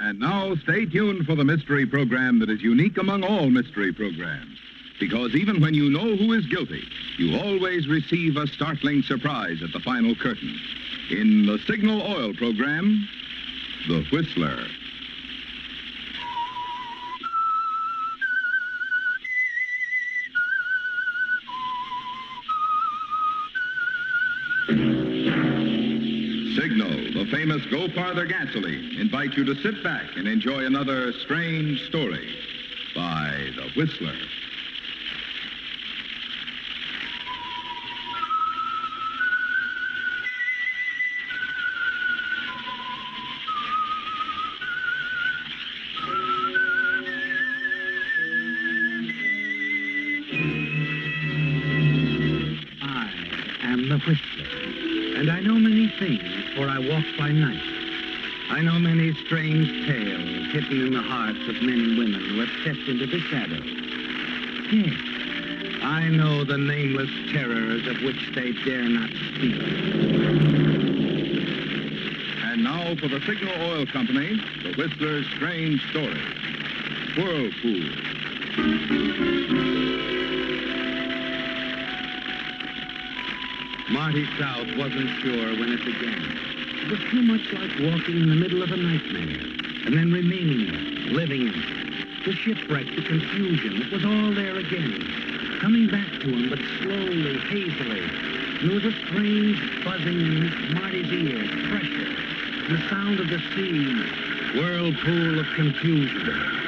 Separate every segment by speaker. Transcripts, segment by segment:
Speaker 1: And now stay tuned for the mystery program that is unique among all mystery programs. Because even when you know who is guilty, you always receive a startling surprise at the final curtain. In the Signal Oil program, The Whistler. The famous Go Farther gasoline, invite you to sit back and enjoy another strange story by The Whistler.
Speaker 2: Many things, for I walk by night. I know many strange tales hidden in the hearts of men and women who have stepped into the shadows. Yes, I know the nameless terrors of which they dare not speak.
Speaker 1: And now for the Signal Oil Company, The Whistler's strange story Whirlpool.
Speaker 2: Marty South wasn't sure when it began. It was too much like walking in the middle of a nightmare and then remaining living in it. The shipwreck, the confusion, it was all there again, coming back to him, but slowly, hazily. There was a strange buzzing in Marty's ears, pressure, the sound of the sea, whirlpool of confusion.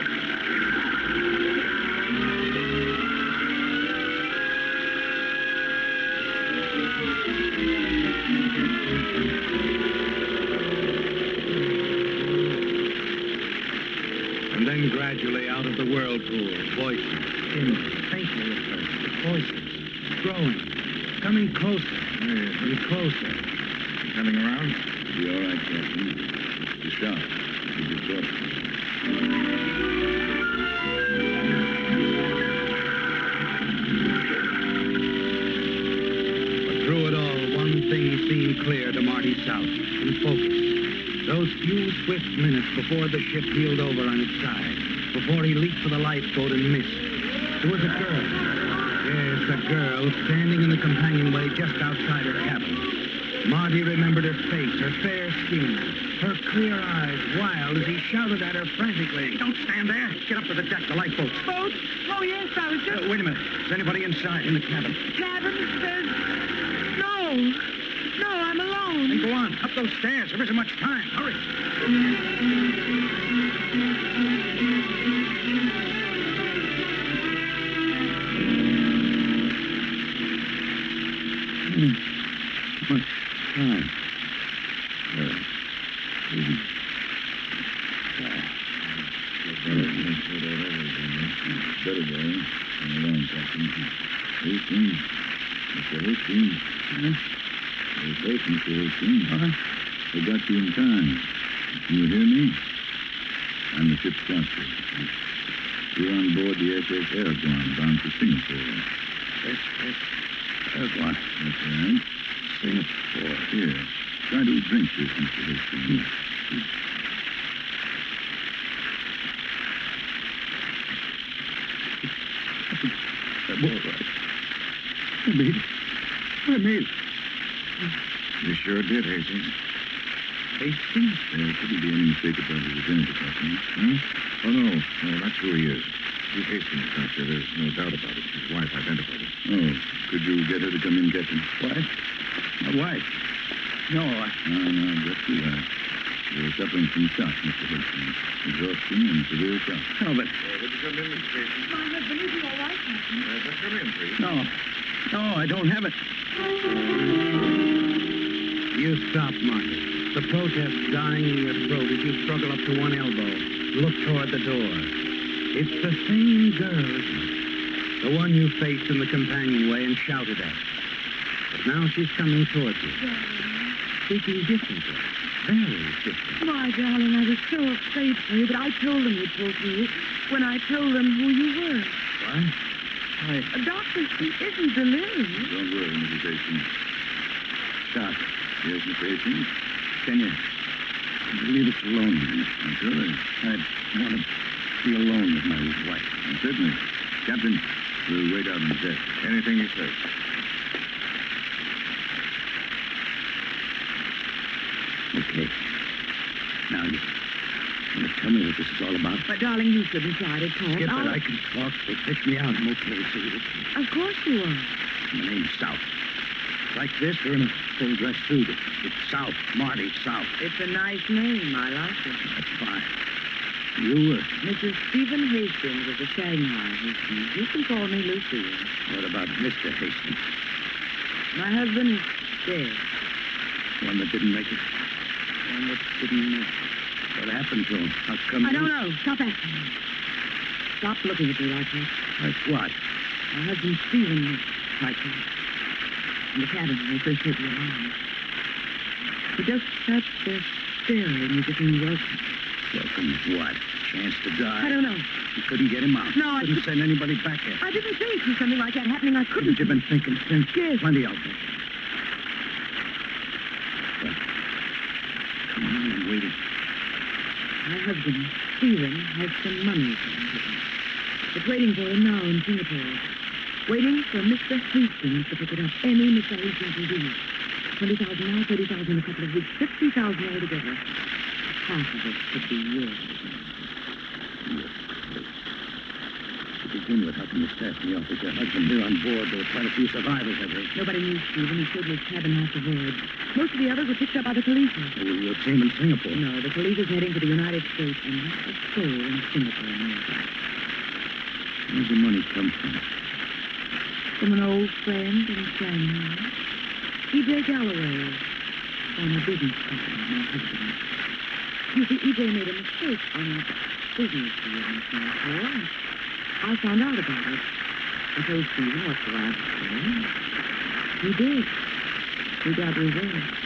Speaker 2: And then gradually out of the whirlpool, voices, dim, faintly at first, voices, growing, coming closer and closer.
Speaker 1: Coming around? Be all right, Captain. It's a shot. Keep it close.
Speaker 2: Clear to Marty South, in focus. Those few swift minutes before the ship heeled over on its side, before he leaped for the lifeboat and missed. There was a girl. Yes, a girl standing in the companionway just outside her cabin. Marty remembered her face, her fair skin, her clear eyes, wild as he shouted at her frantically. Don't stand there. Get up to the deck, the lifeboat.
Speaker 3: Boat? Oh, yes, I was just...
Speaker 2: Uh, wait a minute. Is anybody inside in the cabin?
Speaker 3: Cabin? There's... No. No, I'm alone.
Speaker 2: Then go on, up those stairs. There isn't much time. Hurry.
Speaker 1: Much time. Uh. Better go. Hang around, Captain. Hastings. Mr. Hastings. You're safe, Mr. Hastings. Got you in time. Can you hear me? I'm the ship's captain. You're on board the SS Airborne, bound for Singapore. SS Airborne? That's right. Singapore. Here. Try to drink this, Mr. Hastings. All right. I made it. I made it. You sure did, Hastings. Hastings? There couldn't be any mistake about his identity, Captain. Huh? Oh, no. No, that's who he is. He's Hastings, Doctor. There's no doubt about it. His wife identified him. Oh. Could you get her to come in, Captain? What? My wife? No, I... No, no, just relax. Uh, you're suffering from shock, Mr. Hastings. Exhaustion and severe shock.
Speaker 2: No, but...
Speaker 1: Oh, would you come in, Mr. Hastings?
Speaker 3: My husband, is he all right, Captain?
Speaker 1: Uh, just come in, please.
Speaker 2: No. No, I don't have it. You stop, Marty. The protest dying in your throat as you struggle up to one elbow. Look toward the door. It's the same girl, isn't it? The one you faced in the companionway and shouted at. But now she's coming towards you, speaking differently. Very different.
Speaker 3: My darling, I was so afraid for you, but I told them you'd pull through when I told them who you were.
Speaker 2: What? I...
Speaker 3: Uh, Doctor, he isn't delirious.
Speaker 1: Don't worry, Mrs. Hastings.
Speaker 2: Doc,
Speaker 1: Yes, Mr. Hastings?
Speaker 2: can you...
Speaker 4: leave us alone a minute. Sure. I want to be alone with my wife. Certainly. Captain, we'll wait out on the deck. Anything you say. Okay. Now, you want to tell me what this is all about?
Speaker 3: But, darling, you shouldn't try to talk.
Speaker 4: Skip it.
Speaker 3: I'll-
Speaker 4: I can talk. So take me out. I'm okay. So you
Speaker 3: Of course you are.
Speaker 4: My name's South. Like this, or in a full dress suit. It's South. Marty South.
Speaker 3: It's a nice name. I like it.
Speaker 4: That's fine. You, uh,
Speaker 3: Mrs. Stephen Hastings of the Shanghai Hastings. You can call me Lucille.
Speaker 4: what about Mr. Hastings?
Speaker 3: My husband is dead.
Speaker 4: One that didn't make it?
Speaker 3: One that didn't make
Speaker 4: What happened to him? How come
Speaker 3: I
Speaker 4: you-
Speaker 3: don't know. Stop asking me. Stop looking at me like that.
Speaker 4: Like what?
Speaker 3: My husband, Stephen, like that. In the cabin when they first hit the alarm. He just sat there staring as if he was.
Speaker 4: Welcome what? Chance to die?
Speaker 3: I don't know.
Speaker 4: You couldn't get him out.
Speaker 3: No, I
Speaker 4: couldn't send anybody back here.
Speaker 3: I didn't think of something like that happening. I couldn't.
Speaker 4: Couldn't you been thinking since?
Speaker 3: Yes.
Speaker 4: Plenty out there. Well, come on, I'm waiting.
Speaker 3: My husband, Stephen, has some money for him. It's waiting for him now in Singapore. Waiting for Mr. Hastings to pick it up. Any Mr. Hastings will do. 20000 now, 30000 in a couple of weeks, 50000 altogether. Half of it could be yours.
Speaker 4: To begin with, how can you staff me off with your husband here on board? There were quite a few survivors, I heard.
Speaker 3: Nobody knew Stephen. He stayed in his cabin half the voyage. Most of the others were picked up by the Khalifa.
Speaker 4: Oh, your team in Singapore.
Speaker 3: No, the Khalifa's heading for the United States and not a soul in Singapore.
Speaker 4: Where's the money come from?
Speaker 3: From an old friend in Shanghai. E.J. Galloway. a business partner, my husband. You see, E.J. made a mistake on a business deal in Singapore. and I found out about it. I told Stephen what the last thing. He did. He got revenge.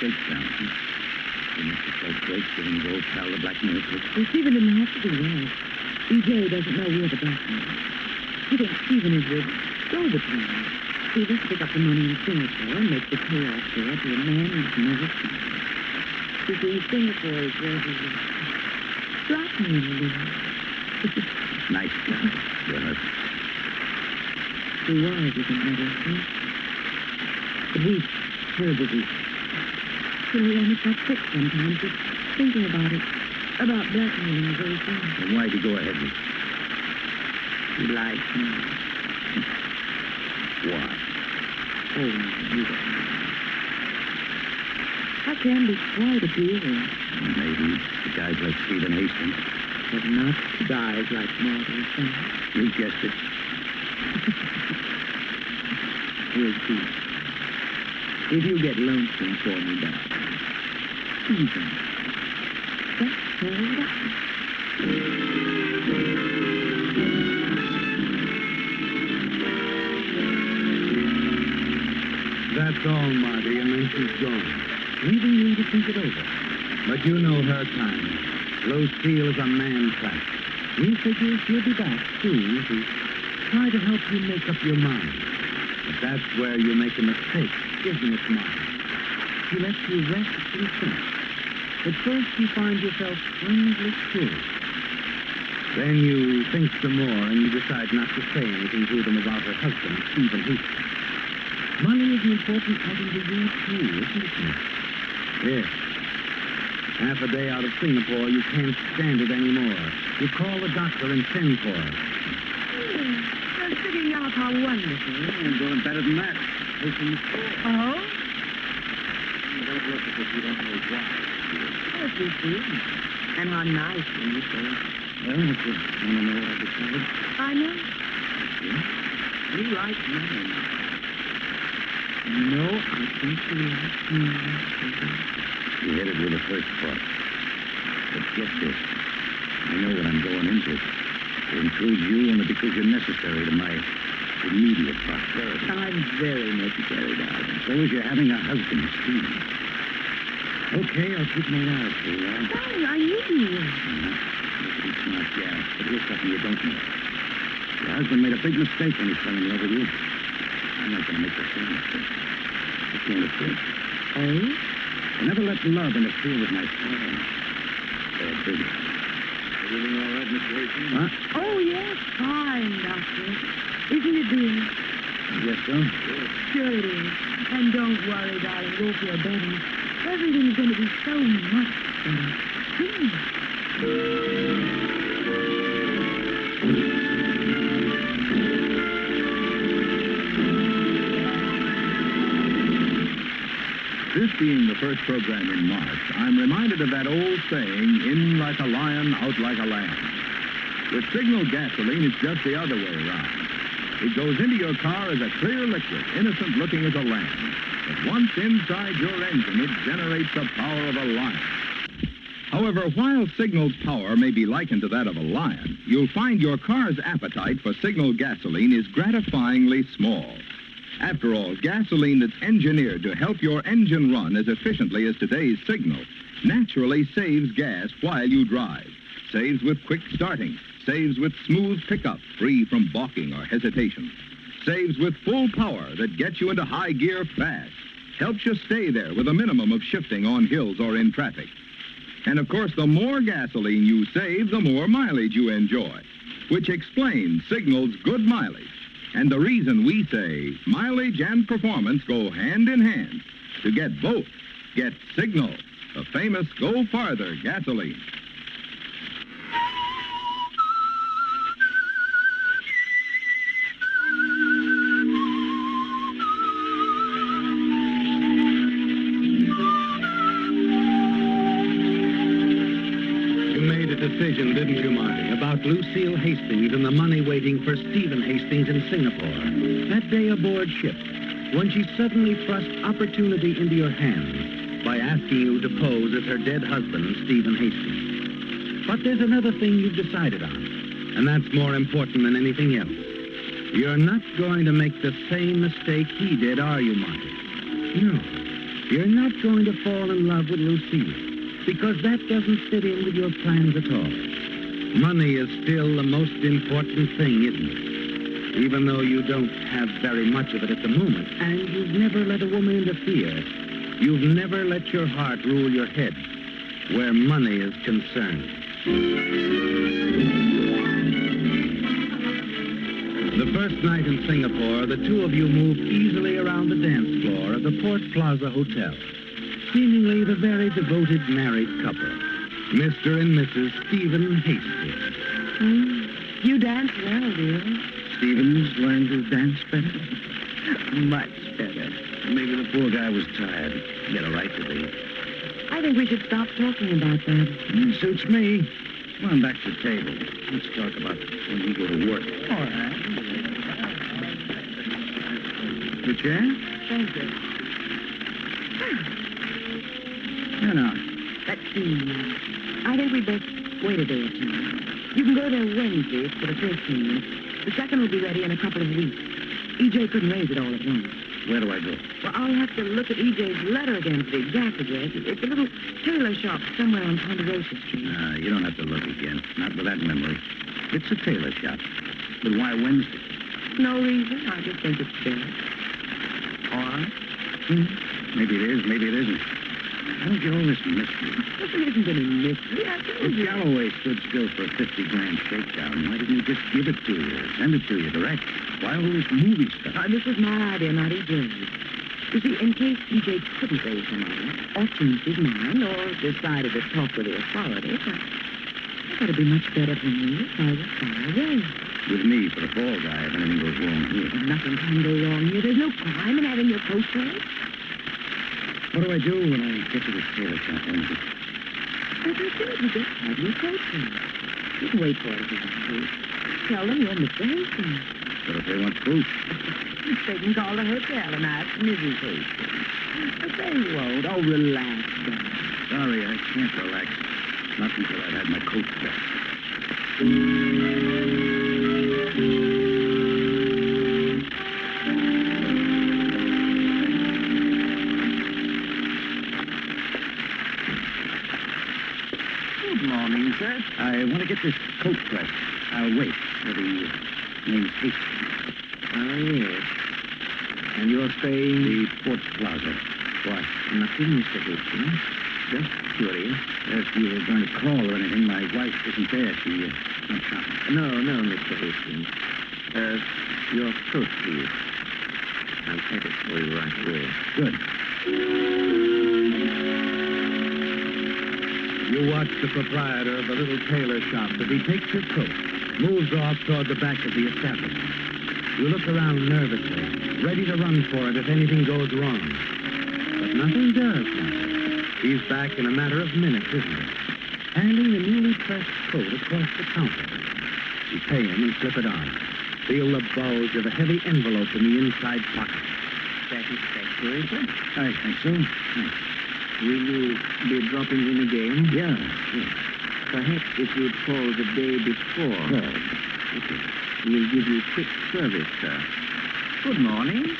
Speaker 4: Shakedown. huh? You must have felt great giving his old pal the trick.
Speaker 3: Well, Stephen didn't have to do that. E.J. doesn't know we're the blackmailers. He thinks Stephen is the go-between. Stephen's to pick up the money in Singapore and make the payoff there to a man he's never seen. You see, Singapore is where he is. Blackmailer lives.
Speaker 4: Nice guy, your husband.
Speaker 3: He was, as a matter of fact. But he's terribly weak. So he almost got sick sometimes just thinking about it. About blackmailing the very thing.
Speaker 4: And why'd he go ahead with it?
Speaker 3: He likes me.
Speaker 4: Why?
Speaker 3: Oh, you don't know. I can be quite appealing,
Speaker 4: Maybe to guys like Stephen Hastings.
Speaker 3: but not to guys like Marty South.
Speaker 4: You guessed it.
Speaker 3: We'll see. If you get lonesome for me, darling. Even. That's all right.
Speaker 2: That's all, Marty, and then she's gone. Leaving you to think it over. But you know her kind. Lucille is a man trap. We figure she'll be back soon to try to help you make up your mind. But that's where you make a mistake, isn't it, Marty? She lets you rest and think. At first you find yourself strangely curious. Then you think some more and you decide not to say anything to them about her husband, Stephen Hastings. Money is an important item to you, too, isn't it? Yes. Half a day out of Singapore, you can't stand it anymore. You call the doctor and send for her.
Speaker 3: Just hmm. figuring out how wonderful.
Speaker 4: I'm going better than that.
Speaker 3: Oh?
Speaker 4: Don't look as if you don't know why.
Speaker 3: Yes, you see. And how nice when you say it.
Speaker 4: Well, if you want to know what I decided,
Speaker 3: I know.
Speaker 4: yeah.
Speaker 3: You like me. Know, I think you like me.
Speaker 4: You headed with the first part. But get this. I know what I'm going into. It includes you only because you're necessary to my immediate prosperity.
Speaker 3: I'm very necessary, darling.
Speaker 4: So is you're having a husband, Stephen. Okay, I'll keep my eye out for you.
Speaker 3: Darling, I knew you would.
Speaker 4: Uh-huh. Smart gal. But here's something you don't know. Your husband made a big mistake when he fell in love with you. I'm not going to make the same mistake. I can't afford it.
Speaker 3: Oh?
Speaker 2: I never let love interfere with my style. Bad business.
Speaker 1: Everything all right, Mr. Hastings?
Speaker 2: Huh?
Speaker 3: Oh, yes, fine, Doctor. Isn't it, dear?
Speaker 2: Yes, so.
Speaker 3: Sure it is. And don't worry, darling. You'll feel better. Everything's going to be so much better. Hmm.
Speaker 1: Being the first program in March, I'm reminded of that old saying, in like a lion, out like a lamb. With signal gasoline, it's just the other way around. It goes into your car as a clear liquid, innocent looking as a lamb. But once inside your engine, it generates the power of a lion. However, while Signal's power may be likened to that of a lion, you'll find your car's appetite for Signal gasoline is gratifyingly small. After all, gasoline that's engineered to help your engine run as efficiently as today's Signal naturally saves gas while you drive. Saves with quick starting. Saves with smooth pickup, free from balking or hesitation. Saves with full power that gets you into high gear fast. Helps you stay there with a minimum of shifting on hills or in traffic. And of course, the more gasoline you save, the more mileage you enjoy, which explains Signal's good mileage. And the reason we say mileage and performance go hand in hand. To get both, get Signal, the famous Go Farther gasoline.
Speaker 2: You made a decision, didn't you, Marty, about Lucille Hastings and the money waiting for Stephen Singapore. That day aboard ship, when she suddenly thrust opportunity into your hands by asking you to pose as her dead husband, Stephen Hastings. But there's another thing you've decided on, and that's more important than anything else. You're not going to make the same mistake he did, are you, Marty? No. You're not going to fall in love with Lucille because that doesn't fit in with your plans at all. Money is still the most important thing, isn't it? Even though you don't have very much of it at the moment, and you've never let a woman interfere, you've never let your heart rule your head where money is concerned. The first night in Singapore, the two of you moved easily around the dance floor of the Port Plaza Hotel seemingly the very devoted married couple, Mr. and Mrs. Stephen Hastings.
Speaker 3: Hmm. You dance well, dear.
Speaker 2: Stevens learned to dance better?
Speaker 3: Much better.
Speaker 2: Maybe the poor guy was tired. He had a right to be.
Speaker 3: I think we should stop talking about that.
Speaker 2: Mm, suits me. Come on back to the table. Let's talk about when we go to work.
Speaker 3: All right.
Speaker 2: The chair?
Speaker 3: Thank you.
Speaker 2: No, no.
Speaker 3: Let's see. I think we'd best wait a day or two. You can go there Wednesday for the first scene. The second will be ready in a couple of weeks. EJ couldn't raise it all at once.
Speaker 2: Where do I go?
Speaker 3: Well, I'll have to look at EJ's letter again for the exact address. It's a little tailor shop somewhere on Ponderosa Street.
Speaker 2: Ah, you don't have to look again. Not with that memory. It's a tailor shop. But why Wednesday?
Speaker 3: No reason. I just think it's best.
Speaker 2: All right. Hmm. Maybe it is, maybe it isn't. I don't get all this mystery.
Speaker 3: There isn't any mystery. I told you.
Speaker 2: Galloway stood still for a 50 grand shakedown, why didn't he just give it to you or send it to you direct? Why all this movie stuff?
Speaker 3: Uh, this was my idea, not EJ's. You see, in case EJ couldn't raise the money, or changed his mind, or decided to talk with the authorities, I, I thought it'd be much better for me if I was far away.
Speaker 2: With me for the fall guy if anything goes wrong here.
Speaker 3: Nothing can go wrong here. There's no crime in having your coat raised.
Speaker 2: What do I do when I get to this tailor shop Wednesday?
Speaker 3: As I said, you just have your coat raised. You can wait for it if you want to. Tell them you're Mr. Hastings.
Speaker 2: But if they want proof,
Speaker 3: They can call the hotel and ask Mrs. Hastings. But they won't. Oh, relax, darling.
Speaker 2: sorry, I can't relax. Not until I've had my coat pressed. To get this coat pressed. I'll wait for the name's Hastings.
Speaker 3: Oh, yes. And you're staying...
Speaker 2: The Port Plaza. What?
Speaker 5: Nothing, Mr. Hastings. Just curious.
Speaker 2: If you were going to call or anything, my wife isn't there. She, uh, went shopping.
Speaker 5: No, no, Mr. Hastings. Uh, your coat, please. I'll have it for you right away.
Speaker 2: Good. You watch the proprietor of the little tailor shop as he takes your coat, moves off toward the back of the establishment. You look around nervously, ready to run for it if anything goes wrong. But nothing does happen. He's back in a matter of minutes, isn't he? Handing the newly pressed coat across the counter. You pay him and slip it on. Feel the bulge of a heavy envelope in the inside pocket.
Speaker 5: Satisfactory, sir?
Speaker 2: I think so. Thanks.
Speaker 5: Will you be dropping in again?
Speaker 2: Yeah, sure.
Speaker 5: Perhaps if you'd call the day before.
Speaker 2: Well,
Speaker 5: Okay. We'll give you quick service, sir. Good morning.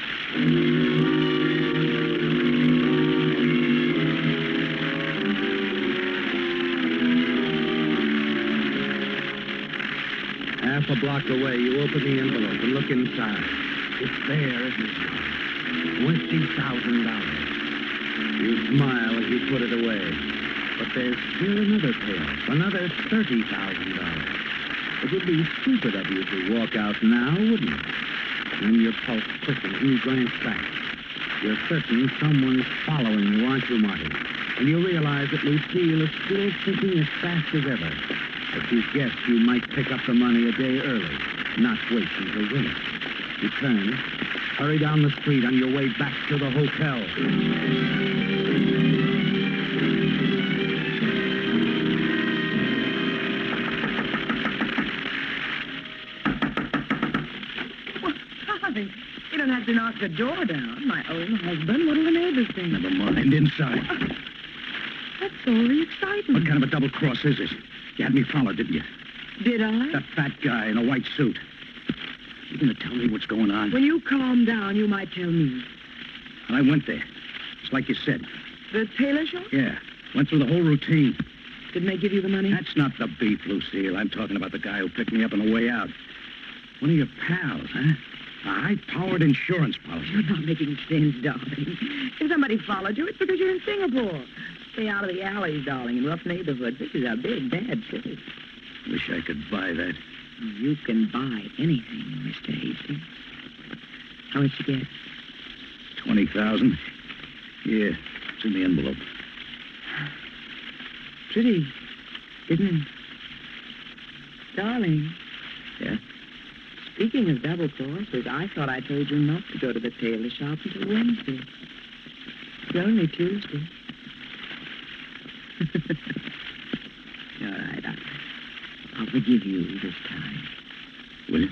Speaker 2: Half a block away, you open the envelope and look inside. It's there, isn't it? Twenty thousand dollars. You smile as you put it away. But there's still another payoff, another thirty thousand dollars. It would be stupid of you to walk out now, wouldn't it? Then your pulse quickens and you glance back. You're certain someone's following you, aren't you, Marty? And you realize that Lucille is still thinking as fast as ever. But you guessed you might pick up the money a day early, not wait until winter. You turn, hurry down the street on your way back to the hotel.
Speaker 3: Darling, you don't have to knock the door down. My own husband. What'll the neighbors think?
Speaker 2: Never mind, inside.
Speaker 3: That's all the excitement.
Speaker 2: What kind of a double cross is this? You had me followed, didn't you?
Speaker 3: Did I?
Speaker 2: That fat guy in a white suit. You gonna tell me what's going on?
Speaker 3: When you calm down, you might tell me.
Speaker 2: And I went there. It's like you said.
Speaker 3: The tailor shop?
Speaker 2: Yeah. Went through the whole routine.
Speaker 3: Didn't they give you the money?
Speaker 2: That's not the beef, Lucille. I'm talking about the guy who picked me up on the way out. One of your pals, huh? A high-powered insurance policy.
Speaker 3: You're not making sense, darling. If somebody followed you, it's because you're in Singapore. Stay out of the alleys, darling, in rough neighborhoods. This is a big, bad city.
Speaker 2: Wish I could buy that.
Speaker 3: You can buy anything, Mr. Hastings. How much you get?
Speaker 2: Twenty thousand. Yeah, it's in the envelope.
Speaker 3: Pretty, isn't it? Darling.
Speaker 2: Yeah?
Speaker 3: Speaking of double crosses, I thought I told you not to go to the tailor shop until Wednesday. It's only Tuesday. All right, I, I'll forgive you this time.
Speaker 2: Will you?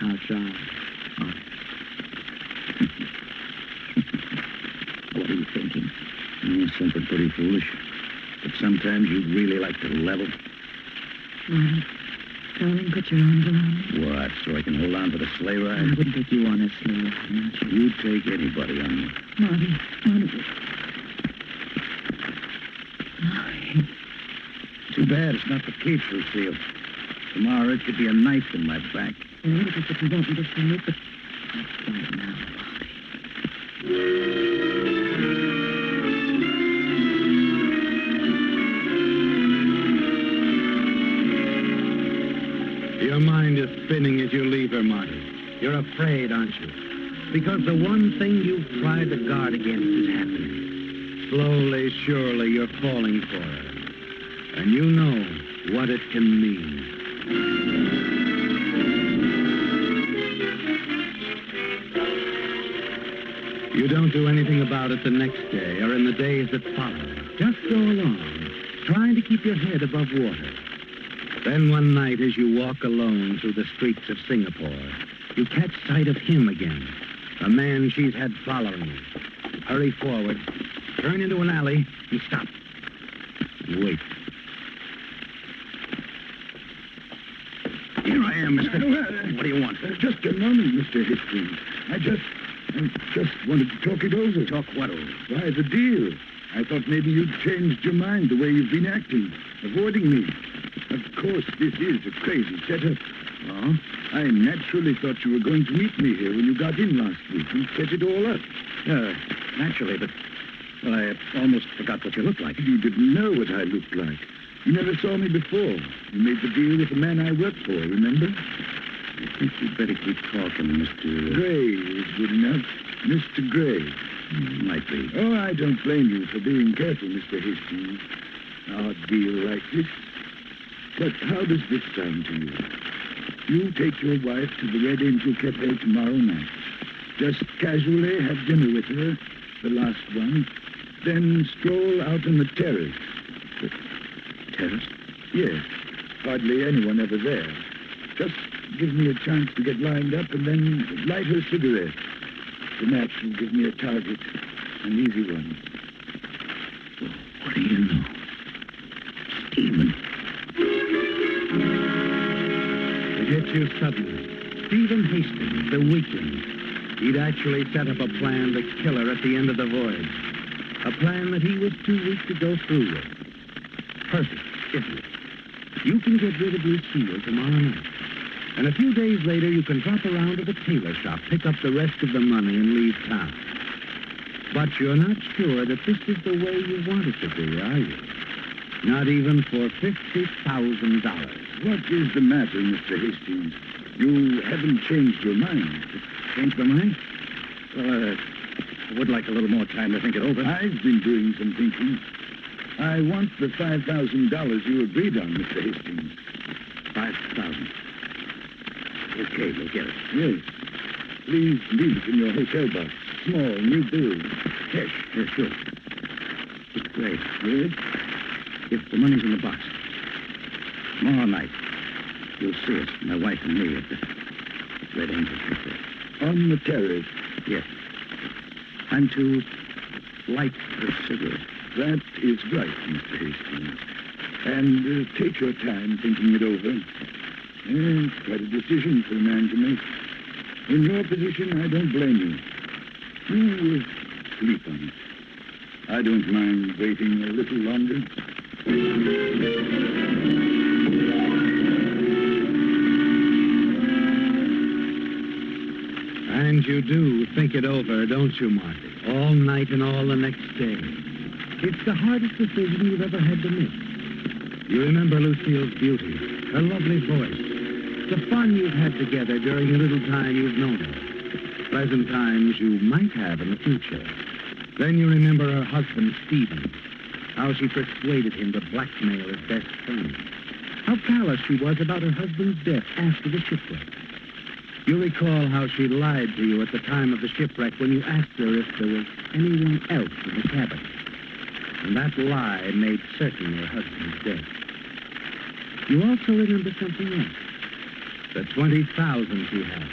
Speaker 3: I'll try.
Speaker 2: What are you thinking? Mm, something pretty foolish. But sometimes you'd really like to level.
Speaker 3: Marty, darling, put your arms around me.
Speaker 2: What, so I can hold on to the sleigh ride?
Speaker 3: I wouldn't take you on a sleigh ride, you.
Speaker 2: You'd take anybody on me.
Speaker 3: Marty, Marty. Marty.
Speaker 2: Too bad it's not the keeps, Lucille. Tomorrow it could be a knife in my back.
Speaker 3: I really think that you want me to it, but that's now,
Speaker 2: spinning as you leave her, Marty. You're afraid, aren't you? Because the one thing you've tried to guard against is happening. Slowly, surely, you're falling for her. And you know what it can mean. You don't do anything about it the next day or in the days that follow. Just go along, trying to keep your head above water. Then one night, as you walk alone through the streets of Singapore, you catch sight of him again, the man she's had following you. Hurry forward, turn into an alley, and stop. And wait. Here I am, mister. What do you want?
Speaker 1: Just a moment, Mr. Hastings. I just, I just wanted to talk it over.
Speaker 2: Talk what over?
Speaker 1: Why, the deal. I thought maybe you'd changed your mind the way you've been acting, avoiding me. Of course, this is a crazy setup.
Speaker 2: Oh?
Speaker 6: I naturally thought you were going to meet me here when you got in last week and set it all up.
Speaker 2: Uh, naturally, but... Well, I almost forgot what you looked like.
Speaker 6: You didn't know what I looked like. You never saw me before. You made the deal with the man I worked for, remember?
Speaker 2: I think you'd better keep talking, Mr.
Speaker 6: Gray is good enough. Mr. Gray.
Speaker 2: Might be.
Speaker 6: Oh, I don't blame you for being careful, Mr. Hastings. Odd deal like this. But how does this sound to you? You take your wife to the Red Angel Cafe tomorrow night. Just casually have dinner with her, the last one, then stroll out on the terrace.
Speaker 2: The Terrace?
Speaker 6: Yes, hardly anyone ever there. Just give me a chance to get lined up and then light her cigarette. The match will give me a target, an easy one.
Speaker 2: What do you know? You suddenly. Stephen Hastings, the weakling. He'd actually set up a plan to kill her at the end of the voyage. A plan that he was too weak to go through with. Perfect, isn't it? You can get rid of Lucille tomorrow night. And a few days later, you can drop around to the tailor shop, pick up the rest of the money, and leave town. But you're not sure that this is the way you want it to be, are you? Not even for $50,000.
Speaker 6: What is the matter, Mr. Hastings? You haven't changed your mind.
Speaker 2: Changed my mind? Well, uh, I would like a little more time to think it over.
Speaker 6: I've been doing some thinking. I want the $5,000 you agreed on, Mr. Hastings.
Speaker 2: 5000 Okay, we'll get it.
Speaker 6: Yes. Please leave it in your hotel box. Small, new bill. Cash.
Speaker 2: Yes, sure. Gray,
Speaker 6: Yes?
Speaker 2: if the money's in the box, tomorrow night, you'll see us, my wife and me, at the Red Angel Cafe.
Speaker 6: On the terrace.
Speaker 2: Yes. I'm to light the cigarette.
Speaker 6: That is right, Mr. Hastings. And uh, take your time thinking it over. Eh, It's quite a decision for a man to make. In your position, I don't blame you. You uh, sleep on it. I don't mind waiting a little longer.
Speaker 2: You do think it over, don't you, Marty? All night and all the next day. It's the hardest decision you've ever had to make. You remember Lucille's beauty, her lovely voice, the fun you've had together during the little time you've known her, pleasant times you might have in the future. Then you remember her husband, Stephen, how she persuaded him to blackmail his best friend, how callous she was about her husband's death after the shipwreck. You recall how she lied to you at the time of the shipwreck when you asked her if there was anyone else in the cabin. And that lie made certain her husband's death. You also remember something else. The 20000 she had,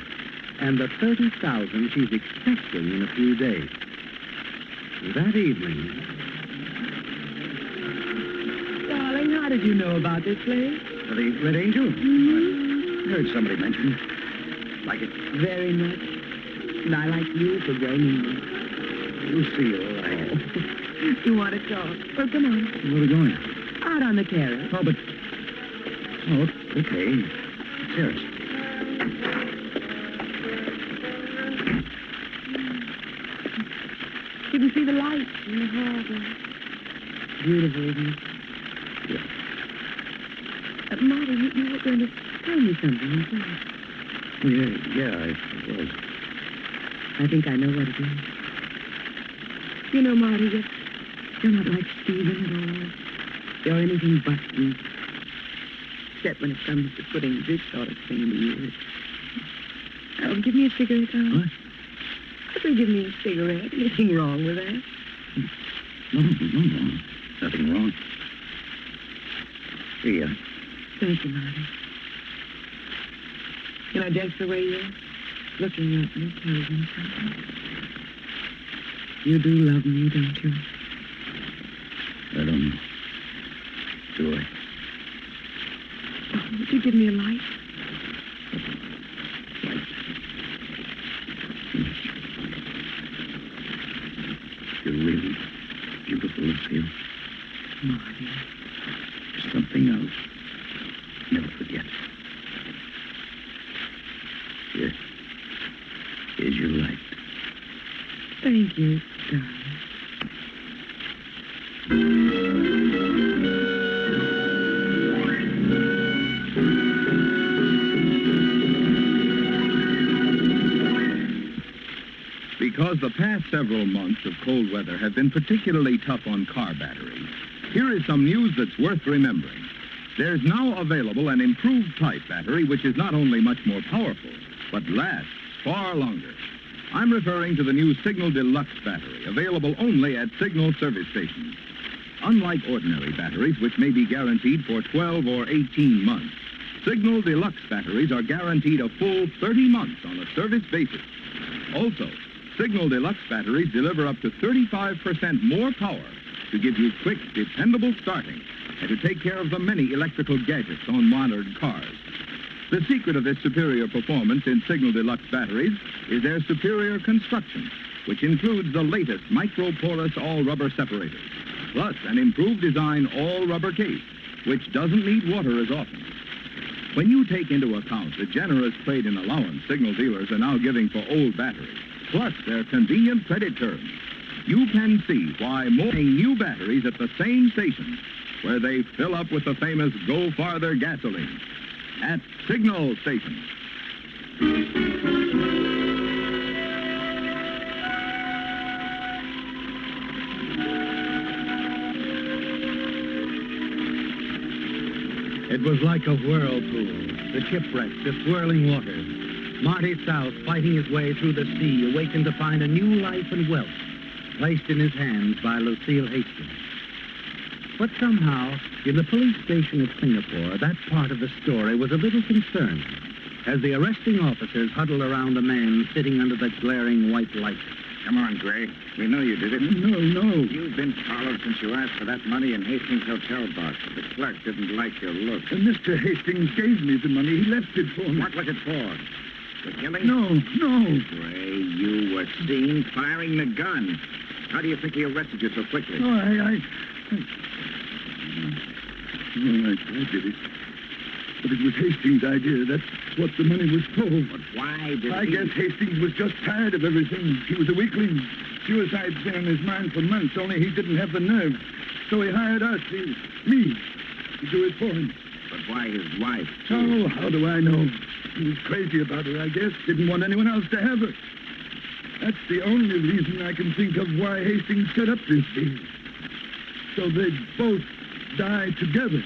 Speaker 2: and the 30000 she's expecting in a few days. That evening,
Speaker 3: Darling, how did you know about this place?
Speaker 2: the Red Angel?
Speaker 3: Mm-hmm.
Speaker 2: I heard somebody mention it. Like it.
Speaker 3: Very much. And I like you for blaming me.
Speaker 2: Lucille, I...
Speaker 3: You want to talk? Well, come on.
Speaker 2: Where are we going?
Speaker 3: Out on the terrace.
Speaker 2: Oh, but... Oh, okay. Terrace.
Speaker 3: You can see the lights in the harbor. Beautiful, isn't it?
Speaker 2: Yeah.
Speaker 3: Uh, Marty, you, you were going to tell me something.
Speaker 2: Yeah, yeah, I was.
Speaker 3: I think I know what it is. You know, Marty, you're, you're not like Stephen at all. You're anything but weak. Except when it comes to putting this sort of thing into use. Oh, give me a cigarette, Tom.
Speaker 2: What?
Speaker 3: I said, give me a cigarette. Anything wrong with that?
Speaker 2: No, no, no. Nothing wrong. See are.
Speaker 3: Thank you, Marty. Can I just the way you're looking at me, tells me something. You do love me, don't you?
Speaker 2: I don't know. Do I?
Speaker 3: Oh, would you give me a light?
Speaker 1: Been particularly tough on car batteries, here is some news that's worth remembering. There's now available an improved type battery which is not only much more powerful, but lasts far longer. I'm referring to the new Signal Deluxe battery, available only at Signal service stations. Unlike ordinary batteries, which may be guaranteed for 12 or 18 months, Signal Deluxe batteries are guaranteed a full 30 months on a service basis. Also, Signal Deluxe batteries deliver up to 35% more power to give you quick, dependable starting and to take care of the many electrical gadgets on modern cars. The secret of this superior performance in Signal Deluxe batteries is their superior construction, which includes the latest micro-porous all-rubber separators, plus an improved design all-rubber case, which doesn't need water as often. When you take into account the generous trade-in allowance signal dealers are now giving for old batteries, plus their convenient credit terms, you can see why more new batteries at the same station where they fill up with the famous Go Farther gasoline at Signal Station.
Speaker 2: It was like a whirlpool, the shipwreck, the swirling waters. Marty South, fighting his way through the sea, awakened to find a new life and wealth placed in his hands by Lucille Hastings. But somehow, in the police station at Singapore, that part of the story was a little concerned as the arresting officers huddled around a man sitting under the glaring white light.
Speaker 5: Come on, Gray. We know you did it.
Speaker 1: No, no.
Speaker 5: You've been followed since you asked for that money in Hastings' hotel box. The clerk didn't like your look.
Speaker 1: And Mr. Hastings gave me the money. He left it for me.
Speaker 5: What was it for? Killing?
Speaker 1: No, no.
Speaker 5: Gray, you were seen firing the gun. How do you think he arrested you so quickly?
Speaker 1: No, I, I, I, no, I, I did it. But it was Hastings' idea. That's what the money was for.
Speaker 5: But why did
Speaker 1: I
Speaker 5: he...
Speaker 1: guess Hastings was just tired of everything. He was a weakling. Suicide's been on his mind for months, only he didn't have the nerve. So he hired us, he, me, to do it for him.
Speaker 5: But why his wife?
Speaker 1: Oh, how do I know? He was crazy about her, I guess. Didn't want anyone else to have her. That's the only reason I can think of why Hastings set up this deal. So they'd both die together.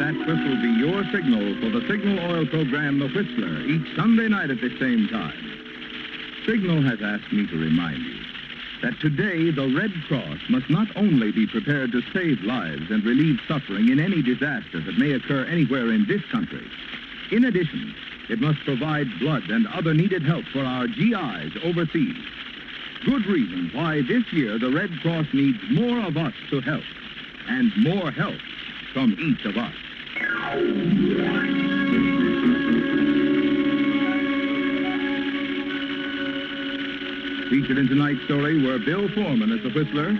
Speaker 1: That whistle be your signal for the Signal Oil program, The Whistler, each Sunday night at the same time. Signal has asked me to remind you that today the Red Cross must not only be prepared to save lives and relieve suffering in any disaster that may occur anywhere in this country. In addition, it must provide blood and other needed help for our GIs overseas. Good reason why this year the Red Cross needs more of us to help, and more help from each of us. Featured in tonight's story were Bill Forman as the Whistler,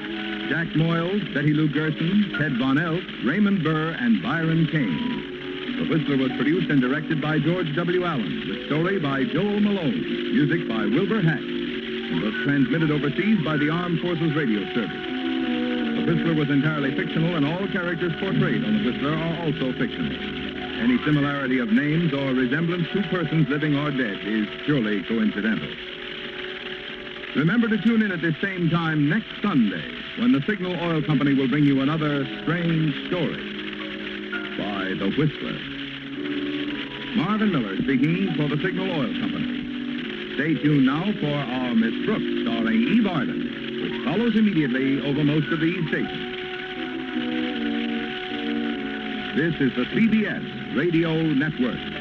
Speaker 1: Jack Moyles, Betty Lou Gerson, Ted von Eltz, Raymond Burr, and Byron Kane. The Whistler was produced and directed by George W. Allen, The story by Joel Malone, music by Wilbur Hatch, and was transmitted overseas by the Armed Forces Radio Service. The Whistler was entirely fictional, and all characters portrayed on The Whistler are also fictional. Any similarity of names or resemblance to persons living or dead is purely coincidental. Remember to tune in at this same time next Sunday when the Signal Oil Company will bring you another strange story by The Whistler. Marvin Miller speaking for the Signal Oil Company. Stay tuned now for our Miss Brooks starring Eve Arden, follows immediately over most of these stations. This is the CBS Radio Network.